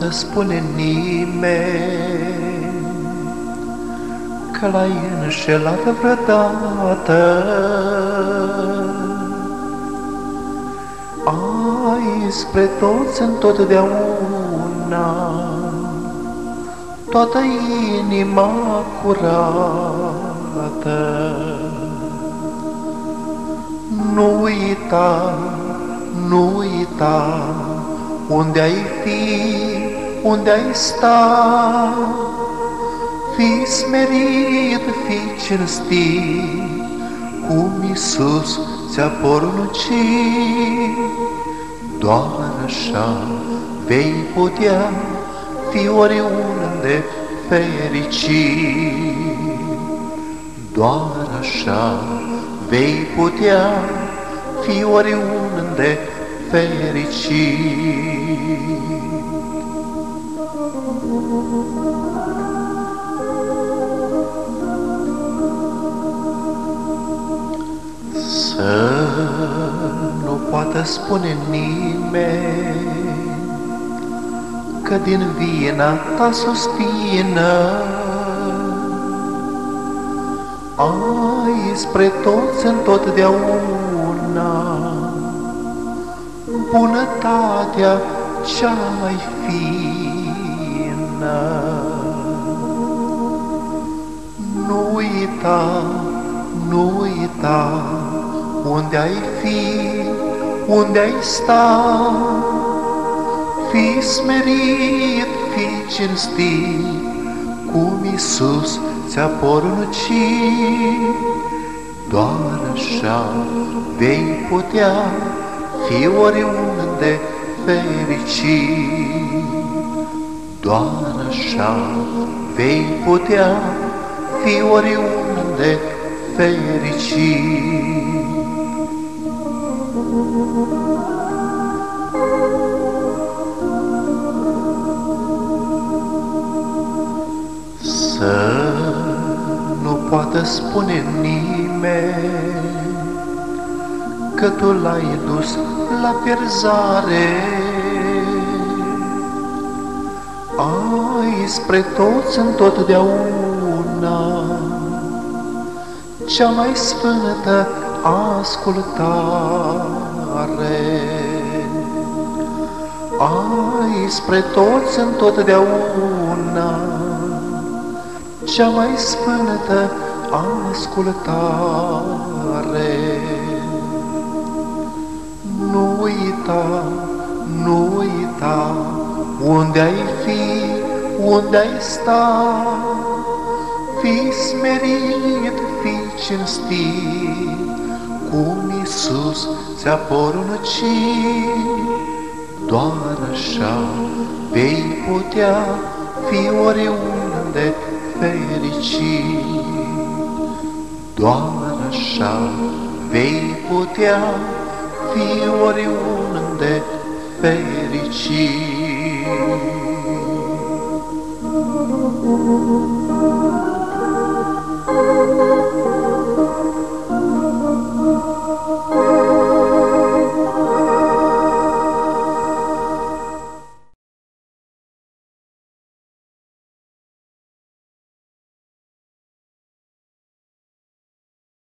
Să nu poată spune nimeni Că l-ai înșelat vreodată. Ai spre toți întotdeauna Toată inima curată. Nu uita nu uita unde ai fi, unde ai sta. Fi smerit, fi cinstit, cum Iisus ți-a poruncit. Doar așa vei putea fi oriunde fericit. Doar așa vei putea fi oriunde fericit. Să nu poată spune nimeni că din vina ta suspină ai spre toți întotdeauna bunătatea cea mai fină. Nu uita, nu uita unde ai fi, unde ai sta, fi smerit, fi cinstit, cum Iisus ți-a poruncit. Doar așa vei putea fi oriunde fericit. Doar așa vei putea fi oriunde fericit. Să nu poată spune nimeni că tu l-ai dus la pierzare. Ai spre toți întotdeauna cea mai sfântă ascultare. Ai spre toți întotdeauna cea mai sfântă ascultare. Nu uita, nu uita unde ai fi, unde ai sta, fi smerit, fi cinstit, cum Iisus ți-a poruncit. Doar așa vei putea fi oriunde fericit. Doar așa vei putea fi oriunde fericit. you.